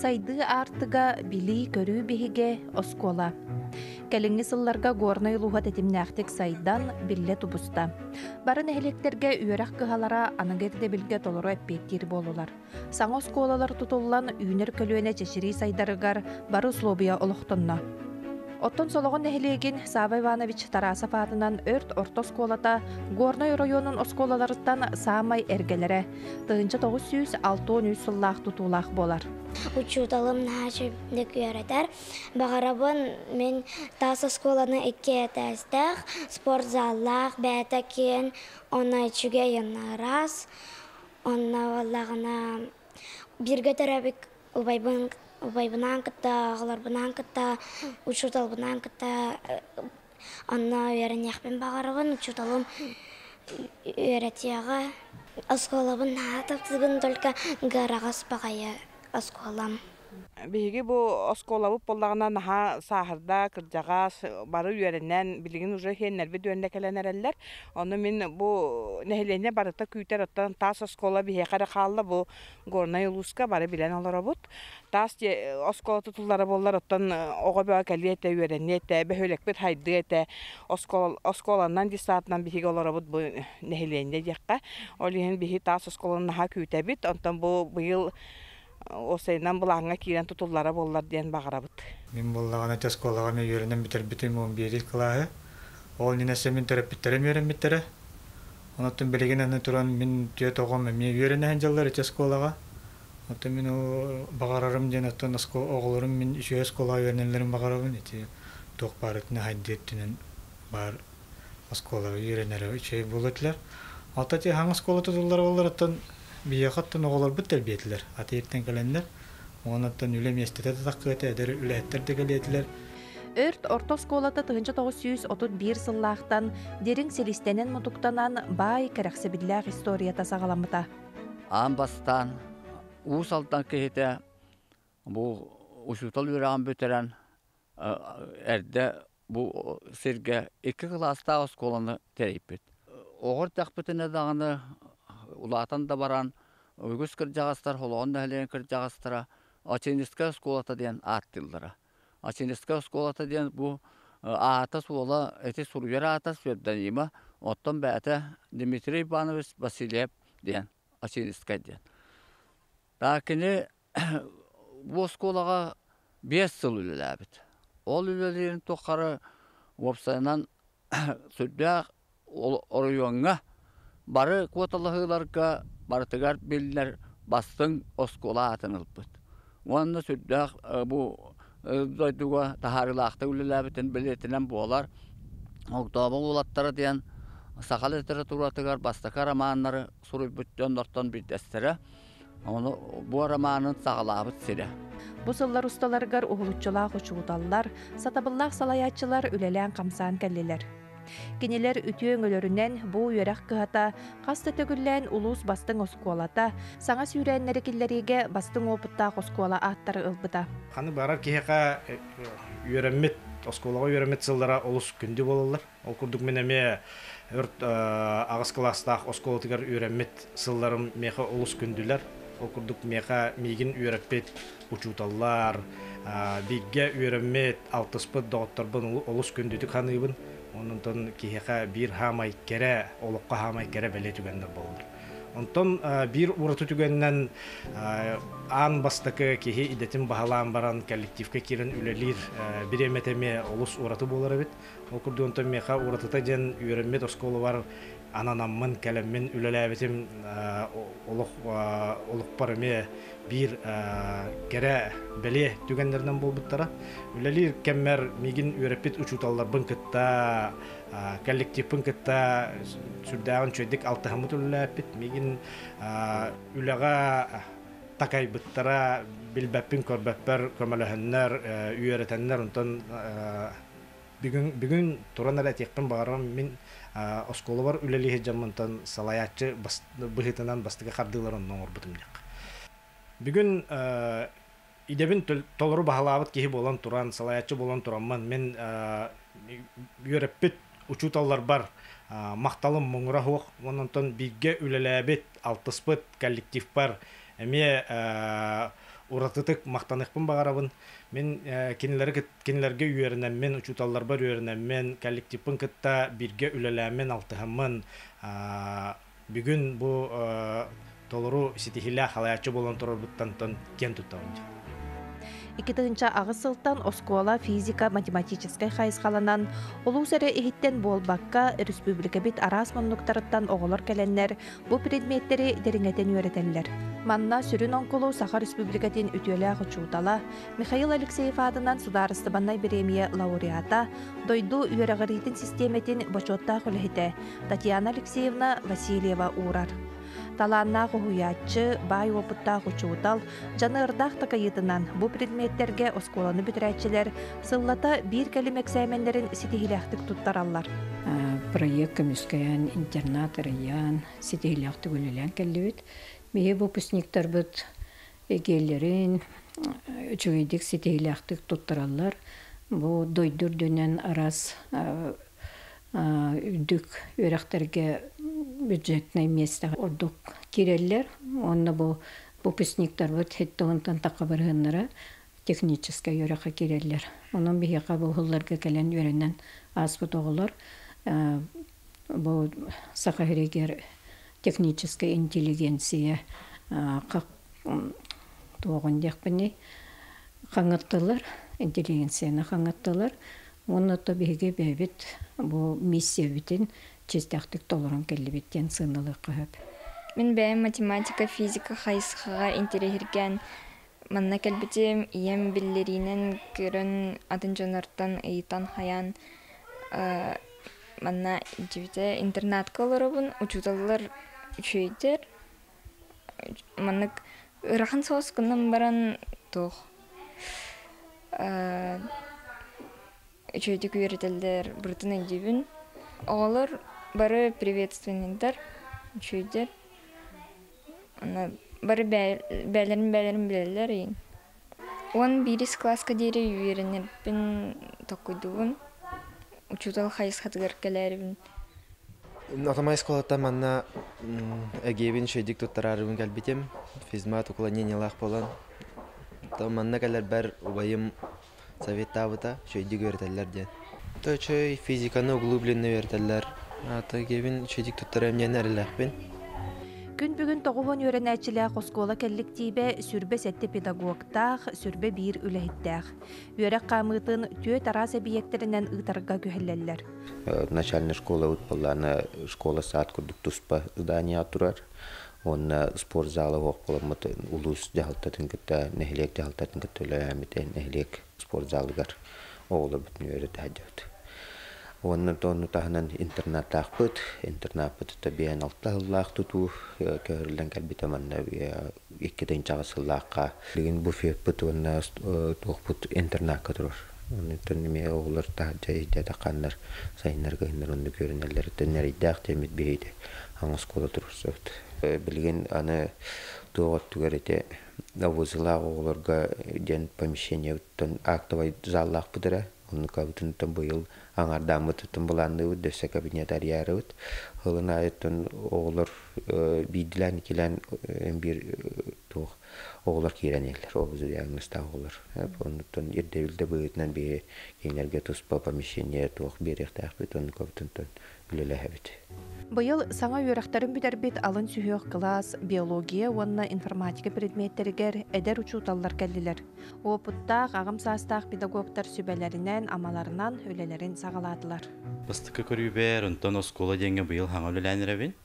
Сайды артыга били көрүү биһиге оскола. Кәліңі сылларға горной луға тетімнәқтік сайдан билле тубуста. Барын әхелектерге үйерақ кыһалара аныгерде билге толору әппеттер болулар. Саңа осколалар тутуллан үйнер көлуене чешири сайдарыгар бары условия олықтынна. Оттон солоғын нәхилеген Сава Иванович Тарасов атынан өрт орто сколата Горной районун осколаларыттан саамай эргелере. Тыынча 900-600 сыллах тутулах болар. Учуталым нәчі дек үйретер. Бағарабын мен тас осколаны ике әтәстәк, спорт заллах, бәті кен, онна ичуге янарас, онна валлағына бирге терәбік убайбын убайбынан кытта, ағыларбынан кытта, учуталбынан кытта, онна үйерін яқпен бағарабын, учуталым үйретияға. Осколабын натаптыбын только гарағас бағайы осколам. Биһиги бу осколабы боллагына наха сахарда кырдяга бары үйереннен билигин уже хеннер би дөнне келенереллер. Оны мен бу нехлене барыта күйтер оттан тас оскола бихе кара халла бу горна юлуска бары билен олоробут. Тас те оскола тутуллары боллар оттан ого баа калиете үйеренне те бехөлек бит хайды те оскол осколаннан ди саатнан биһиги олоробут бу нехлене дякка. Олиһин бихи тас осколаны наха күйтебит. Онтан бу быйыл осайынан булаңа кирен тутуллара боллар диэн багарабыт. Мин боллагана тесколага мен үйренен битер битем он бери клаһы. Ол нинесе мин тереп битерем үйрен битере. Онотун белеген аны туран мин түйе тогом мен үйренен жыллар тесколага. Ота мин о багарарым ден аттан аско оголорум мин үшө эскола үйренелерим багарабын эти ток барытны хайдеттинен бар аскола үйренере үчөй болотлар. Ата те хаңа скола тутуллар боллар аттан бияқаттан оғалар бұт тәрбиетілер. Атейттен кәлендер. Онаттан үлем естеті таққыты әдір үләттер де кәлетілер. Өрт орто сколата тыгынча 931 сыллаахтан дерин селистенен мутуктанан бай кәрәксебилләх историята сагаламыта. Ан бастан уус алтан кehite bu uşutal yüreğin büteren erde bu sirge iki klasta oskolanı tereyipit. Oğur takpitine dağını улаатан да баран өгүс кыржагастар холоон да хелен кыржагастара Ачинская школата диен аттылдара. Ачинская школата диен бу аата суола эти сурьер аата сверданима оттон бәте Дмитрий Иванович Васильев диен Ачинская диен. Такини бу школага бес жыл үлеләбит. Ол үлелерин тохары вопсайнан сүрдә оройонга бары квоталыһыларга бартыгар биллер бастың оскола атынылпыт. Уанна сүрдәк бу дойдуга тахарылаакта үлеләбитен билетинен болар. Октоба улаттары диен сахал литературатыгар бастака романнары суруйбуттан дортон битестере. Оны бу романын сагалабыт сире. Бу сыллар усталаргар ухулуччулаах учууталлар, сатабыллаах салаячылар үлелән камсаан кәллелер. Кинелер үтүөңөлөрүнен бу үйөрәк кыһата каста төгүллән улус бастың оскуалата, саңа сүүрәннәре киллериге бастың опытта оскуала аттары ылбыта. Ханы барар киһәка үйрәммит, оскуалага үйрәммит сыллара улус күндү болалар. Ол курдук мен өрт агыс класстах оскуалатыгар үйрәммит сылларым меха улус күндүләр. Ол курдук меха үйрәппет учуталлар, бигге үйрәммит алтыспыт доғыттарбын улус күндүтүк ханыйбын. онунтон киһэха бир хаамай кере олоққа хаамай кере беле түгендер болдур онтон бир уруту түгеннен аан бастакы киһи идетин баһалаан баран коллективке кирен үлелир бир эметеме олус ураты болар эбит ол курду онтон меха уратыта ден үйренмет осколу бар ананаммын кэлеммин үлелээбитим олох олукпарыме бир кере беле түгендерден болбуттара үлелир кеммер мигин үйреппит учуталларбын кытта коллективпын кытта сүрдәгын чөйдик алтыхамыт үлелээппит мигин үлега такайбыттара билбәппин көрбәппер көмөлөһөннөр үйөретеннер онтон бүгүн бүгүн туран эле тиекпин багарам мин осколу бар үлелиһи жаммынтан салаячы быһытынан бастыга хардыларын ноңорбутум дек. Бүгүн идебин толору баһалаабыт киһи болан туран салаячы болан туранман. Мен үйөреппит учуталлар бар макталым муңура хуок ононтон бирге үлелээбит алтыспыт коллектив бар. Эме уратытык мактаныкпын багарабын мен э, кинилерге үйеринеммен учуталларбар үйеринеммен коллективпын кытта бирге үлеләмен алтыһаммын А, бүгүн бу э, толору ситихилля халаячы болон турарбыттан тон кен туттабын Тыгынча агыс сылтан оскола физика математическай хайысхаланан. Улус эре ихиттен болбакка республика бит арас маннуктарыттан оголор келеннер бу предметтери дериңетен үөретеллер. Манна сүрүн онкулу Саха Республикатын үтүөлээх учуутала Михаил Алексеев адынан сударыстыбаннай премия лауреата. Дойду үөрэгэритин системетин бочоттаах үлэхите Татьяна Алексеевна Васильева урар. Талааннаа хуяачы бай опыттаа учуутал жаны ырдаах такайытынан бу предметтерге осколаны бүтүрәчилер сыллата бир калим экзаменнерин ситихилэхтик туттараллар. А, проект көмүскаян интернат район ситихилякты гүлелен келлибит бие выпускниктар бит эгелерин үчүгейдик ситихиляктык туттараллар. Бу дойдур дөнен арас а, а, бюджетный место ордук киреллер. Онна бу выпускниктар бит хеттогонтан такка барыгыннара. Технический өрәхе киреллер. Онун бихека бу хылларга келен өренен аспыт оголор Э, бу сахарегер техническая интеллигенция э, как туоган дякпыни хаңаттылар интеллигенцияны хаңаттылар оны то биге бебит бу миссия битин чистяктык толорун келлибиттен сыналык көп Мен бәйім математика, физика хайысқаға интерегерген манна кәлбітем ием биллеринен көрін атын жонартан ыйтан хаян манна жибите интернатка олорабын учуталлар үчөйдер. Маннык ырахан соос кыннан баран туох үчөйдүк үйрөтелдер быртын эдибин оголор бары приветственниктер үчөйдер ана бары бээлерин бээлерин билелер иин он бирис класска диэри үйренербин токуйдубун учутал хайыс хатыгар келерибин Отомай сколата манна эгебин шөйдик туттарарыбын кәлбитем. Физмат уклонениялах болан. То манна кәлер бәр убайым совет табыта шөйдик ден. Физиканы углубленно өйрәтәләр. Ата гебин шөйдик туттарам ден әреләхбин. күн бүгүн тоҕуһун үөрэнээчилээх оскуола келликтиибэ сүрбэ сэтти педагогтаах сүрбэ биир үлэһиттээх. Үөрэх хаамыытын түө тараас эбиектеринен ыытарга күһэллэллэр. Э, начальная школа вот полана школа сад курдук туспа здание турар. Он спорт залы боломут улус жалтатын кытта нехлек жалтатын кытта ләмите нехлек спорт залыгар оғлы бүтін өрі тәжет Онны тонну тахынан интернаттаах пыт, интернат пыт табиан алтахыллаах туту көхөрлен кәлбите манна иккетен чагысыллаакка. Лигин буфет пыт онна туох пыт интернатка турар. Онны төннеме оғлар тахджа иждәдә каннар сайнар гыйнар онны көрүнәләр төннәр идәк темит бейде. Аңас кола турсат. Билген аны тугат түгәрәте авызла оғларга ден помещение тон актовый заллах Онны кабытын тон быйыл аңардамы тутун буланды дөсө кабинет ариярыбыт хылын айыттын оголор бидилен килен бир туох оголор киренелер обузу яңыста оголор онутун ирдебилде быытынан би кеңерге туспа помещение туох берехтаахбыт онну көбүтүнтөн үлелехебит Быйыл саңа үөрахтарын бүтәрбит алын сүһөөх класс, биология, уонна информатика предметтеригер эдер учууталлар келлилер. Опуттаах, агым саастаах педагогтар сүбелеринен, амаларынан өлелерин сагалаатылар. Бастыкка көрүүбээр онтон оскола деңге быйыл хаңа үлеләнеребин.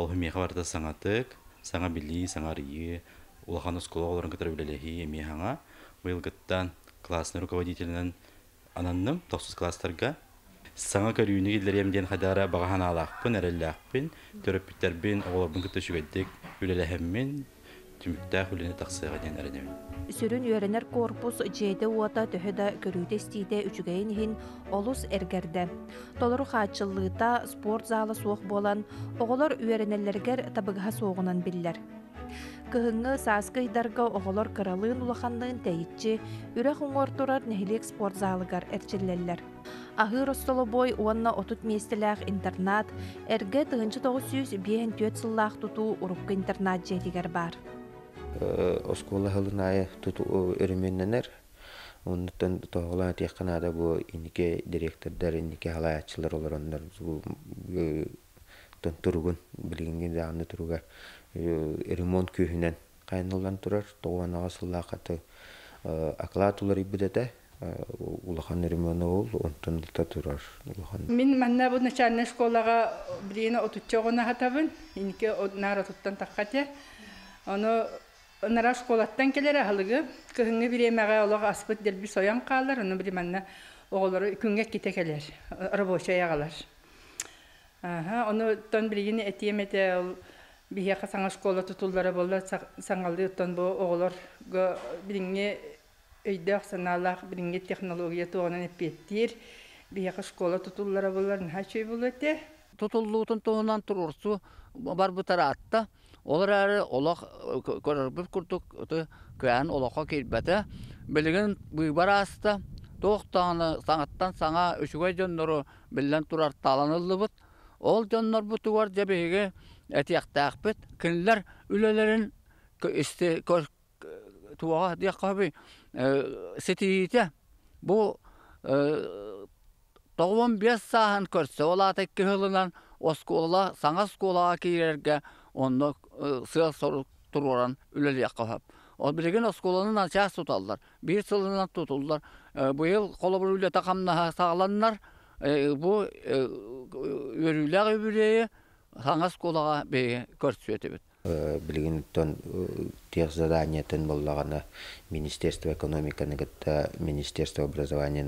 Ол хумиха барда саңатык, саңа били, саңа рии, улахан оскола оларын. Быйыл гыттан классный руководителинен ананным, тосус класстарга саңа көрүүнү киллерем диэн хадара багахан түмүктаах үлени тахсыга диэн эренебин Сүрүн үөренер корпус жейде уота төһөдө көрүүтэ стиде үчүгэйин олус эргерде. Толору хаачыллыыта спорт залы суох болан, оголор үөренеллергер табыгха соогунан биллер. Кыһыңы сааскайдарга оголор кыралыын улаханлыын тэйитчи, үрэх уҥортурар нэхилек спорт залыгар эрчиллеллер. Ахыр остолобой уонна отут местелээх интернат, эрге тыгынчы тоҕус сүүс биэһэн түөт сыллаах тутуу урукка интернат бар. оскола хылынайы өрүмүнненер оннуттан тоголан тиякканада бу инике директордар инике халаячылар олороннор тон туругун билигинге даганы туруга ремонт күүһүнен кайнылан турар тоҕуанага сыллаакаты аклаат улар ибүдете улахан ремонт ол онтон да улахан. Мин манна бу начальная школага блина отучогона хатабын, инке нара туттан таккате. Оно нара школаттан келер халыгы, кыһыңы биремеге олог аспыт дерби соян калар, оно били манна оголору күнгө ките келер, рабочий ягалар. Аха, оно тон билигини этиемете бихе саңа школа тутуллары болла саңалды тон бу оголор билиңе өйдөх санаалаах билиңе технология туонан эппеттир бихе школа тутуллары боллар нахачой болете. Тутуллуутун туунан турурсу бар бутараатта. Олар әрі олақ көрірбіп күрдік көән олаққа келбәті. Білген бұйбар аста тоқтағаны саңаттан саңа үшіге жоннору білен турар таланылы бұд. Ол жоннор бұты бар жабеге әтияқтақ бұд. Кінлер үлелерін істе туаға дияқ қабы сетиите. Бұл тоғын бес сахан көрсе, ол аты күйілінен оскола, саңа сколаға кейерге онно сыа сору туруран үлел яккахап. Ол билеген осколанын ача туталдар. Бир сылынан тутулдар. Быйыл колобур үле такамна сколага бе көрсөтөбүт. билигин тон тех заданиятын боллагана министерство экономиканы министерство образования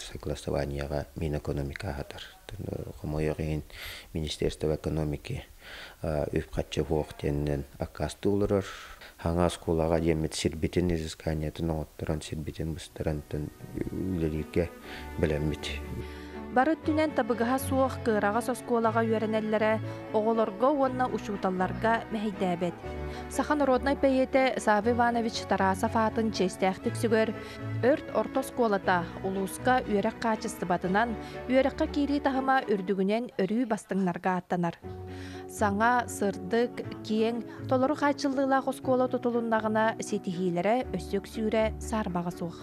согласованияга мин экономика хомойогин министерство экономики үп акасты улурар хаңа скулага демет сирбитин изысканиятын оттаран сирбитин быстарантын үлелерге билеммит Бары түнен табыгаха суох кырага соскуолага үйренеллere оголорго уонна учуталларга мэхейдээбет. Сахан родной пейете Савы Иванович Тарасов атын честяхтик сүгөр өрт орто скуолата улууска үйрек качысты батынан үйрекка кири тахыма үрдүгүнен өрүү бастыңнарга аттанар. Саңа сырдык, киең, толору качылдыла оскуола тутулуннагына сетихилere өссөк сүүрэ сарбага суох.